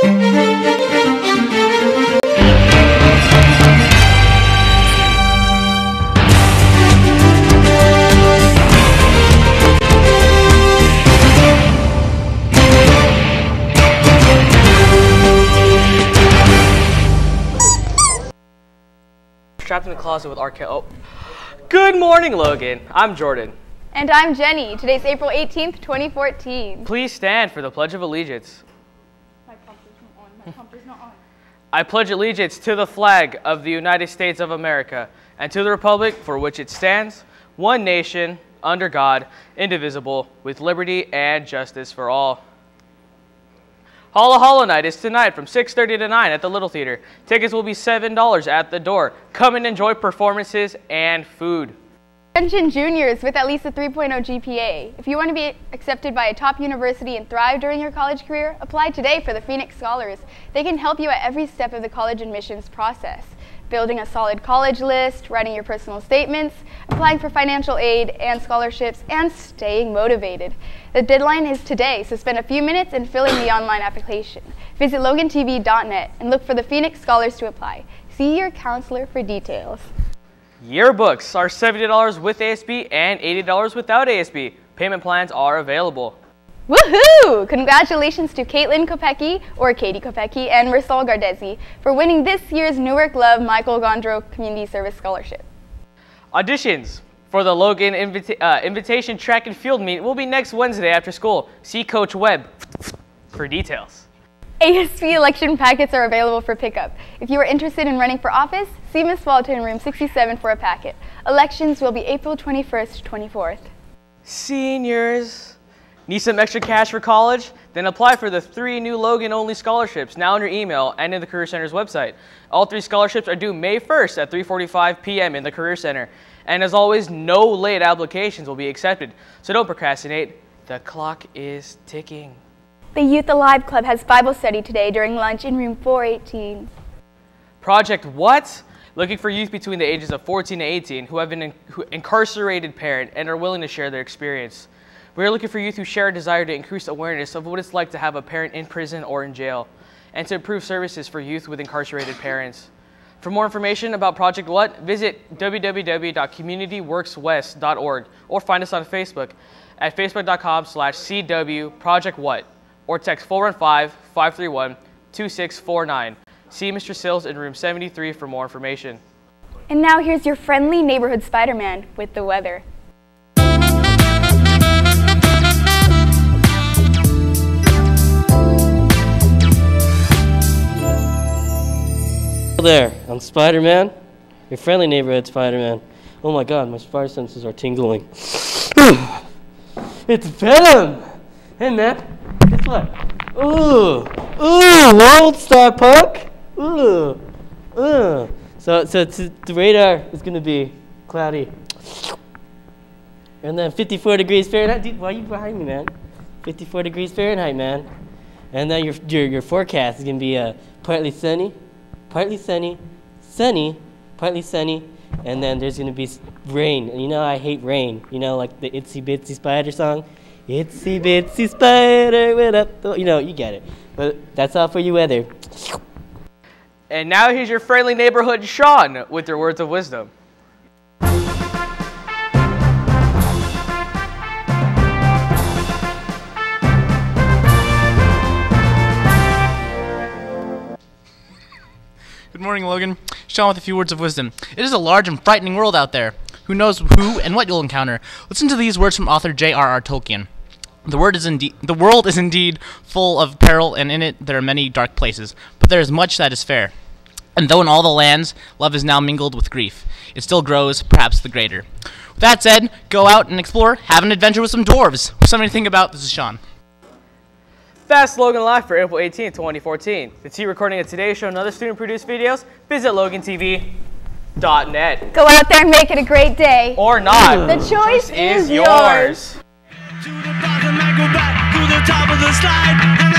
Trapped in the closet with R. Kelly. Oh. Good morning, Logan. I'm Jordan. And I'm Jenny. Today's April 18th, 2014. Please stand for the Pledge of Allegiance. My prompter's not on. My prompter's not on. I pledge allegiance to the flag of the United States of America and to the republic for which it stands, one nation, under God, indivisible, with liberty and justice for all. Holla Holla Night is tonight from 6.30 to 9 at the Little Theater. Tickets will be $7 at the door. Come and enjoy performances and food. Attention juniors with at least a 3.0 GPA. If you want to be accepted by a top university and thrive during your college career, apply today for the Phoenix Scholars. They can help you at every step of the college admissions process. Building a solid college list, writing your personal statements, applying for financial aid and scholarships, and staying motivated. The deadline is today, so spend a few minutes in filling the online application. Visit logantv.net and look for the Phoenix Scholars to apply. See your counselor for details. Yearbooks are $70 with ASB and $80 without ASB. Payment plans are available. Woohoo! Congratulations to Caitlin Kopecki, or Katie Kopecki, and Marisol Gardezi for winning this year's Newark Love Michael Gondro Community Service Scholarship. Auditions for the Logan Invita uh, Invitation Track and Field Meet will be next Wednesday after school. See Coach Webb for details. ASB election packets are available for pickup. If you are interested in running for office, see Ms. Walter in room 67 for a packet. Elections will be April 21st 24th. Seniors, need some extra cash for college? Then apply for the three new Logan-only scholarships now in your email and in the Career Center's website. All three scholarships are due May 1st at 3.45 p.m. in the Career Center. And as always, no late applications will be accepted. So don't procrastinate. The clock is ticking. The Youth Alive Club has Bible study today during lunch in room 418. Project What? Looking for youth between the ages of 14 to 18 who have an who, incarcerated parent and are willing to share their experience. We are looking for youth who share a desire to increase awareness of what it's like to have a parent in prison or in jail, and to improve services for youth with incarcerated parents. For more information about Project What, visit www.communityworkswest.org or find us on Facebook at facebook.com slash CW Project What or text 415-531-2649. See Mr. Sills in room 73 for more information. And now here's your friendly neighborhood Spider-Man with the weather. there, I'm Spider-Man, your friendly neighborhood Spider-Man. Oh my god, my spider senses are tingling. it's Venom! Hey man, guess what? Ooh, ooh, World Star Punk! Ooh, ooh. So, so the radar is gonna be cloudy. And then 54 degrees Fahrenheit. Dude, why are you behind me, man? 54 degrees Fahrenheit, man. And then your, your, your forecast is gonna be uh, partly sunny, partly sunny, sunny, partly sunny, and then there's gonna be rain. And you know I hate rain. You know, like the Itsy Bitsy Spider song. Itsy Bitsy Spider went up the, you know, you get it. But that's all for you weather. And now here's your friendly neighborhood Sean with your words of wisdom. Good morning, Logan. Sean with a few words of wisdom. It is a large and frightening world out there. Who knows who and what you'll encounter? Listen to these words from author J.R.R. Tolkien. The word is indeed the world is indeed full of peril, and in it there are many dark places. But there is much that is fair. And though in all the lands love is now mingled with grief, it still grows, perhaps the greater. With that said, go out and explore, have an adventure with some dwarves. Something to think about. This is Sean. Fast Logan Live for April 18, 2014. The T recording of today's show and other student-produced videos, visit logantv.net. Go out there and make it a great day. Or not. The choice is yours. yours. And go back to the top of the slide.